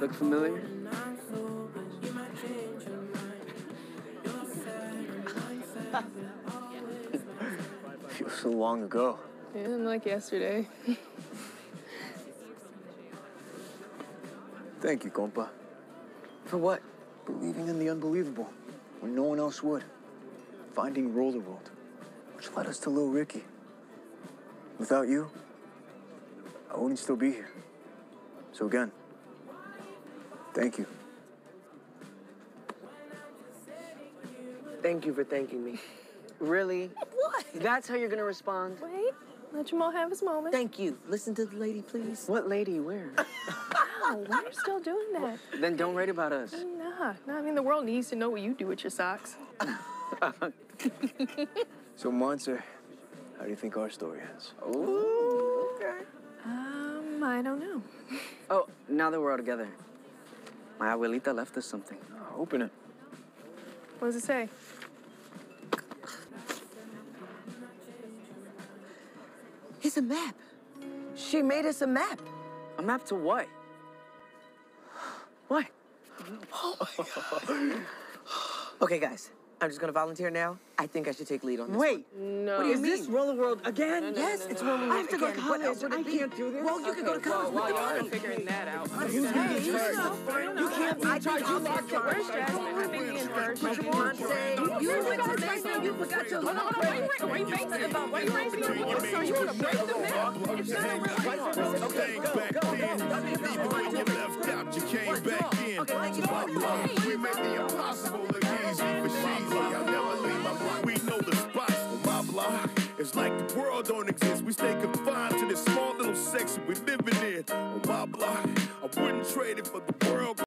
look familiar? Feels so long ago. Yeah, like yesterday. Thank you, compa. For what? Believing in the unbelievable when no one else would. Finding Roller World, which led us to Lil Ricky. Without you, I wouldn't still be here. So again, thank you. Thank you for thanking me. Really? What? That's how you're gonna respond? Wait, let Jamal have his moment. Thank you. Listen to the lady, please. What lady? Where? Wow, why are you still doing that? then don't write about us. Nah, nah, I mean, the world needs to know what you do with your socks. So, Monse, how do you think our story ends? Ooh, okay. Um, I don't know. Oh, now that we're all together. My abuelita left us something. Open it. What does it say? It's a map. She made us a map. A map to what? What? Oh my God. Okay, guys. I'm just gonna volunteer now. I think I should take lead on this. Wait. No. What do you Is mean? this Roller World again? Yes, it's Roller World I have to go to again. What else college. would it I be? can't do this. Well, you can go to college. While with y'all are figuring that out. Hey, you know. You can't be charged. You locked it. Where's Jasmine? I think in first. Monse, you went to Mason. You forgot your little credit. Wait, wait, wait, wait, about what you raising your voice? So you want to break the map? It's not a real Okay, go, go, go. It's like the world don't exist. We stay confined to this small little section we're living in. On my block, I wouldn't trade it for the world.